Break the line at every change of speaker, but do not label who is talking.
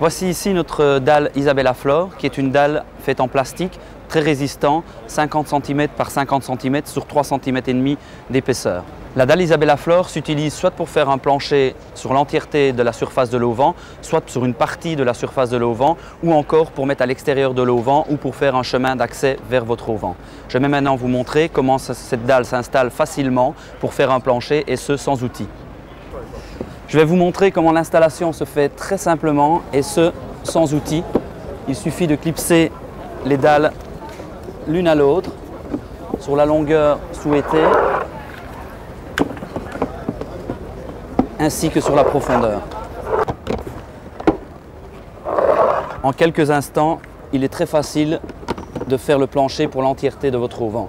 Voici ici notre dalle Isabella Flore, qui est une dalle faite en plastique, très résistant, 50 cm par 50 cm sur 3 cm et demi d'épaisseur. La dalle Isabella Flore s'utilise soit pour faire un plancher sur l'entièreté de la surface de l'auvent, soit sur une partie de la surface de l'auvent, ou encore pour mettre à l'extérieur de l'auvent ou pour faire un chemin d'accès vers votre auvent. Je vais maintenant vous montrer comment cette dalle s'installe facilement pour faire un plancher et ce sans outils. Je vais vous montrer comment l'installation se fait très simplement et ce sans outils. Il suffit de clipser les dalles l'une à l'autre sur la longueur souhaitée ainsi que sur la profondeur. En quelques instants, il est très facile de faire le plancher pour l'entièreté de votre auvent.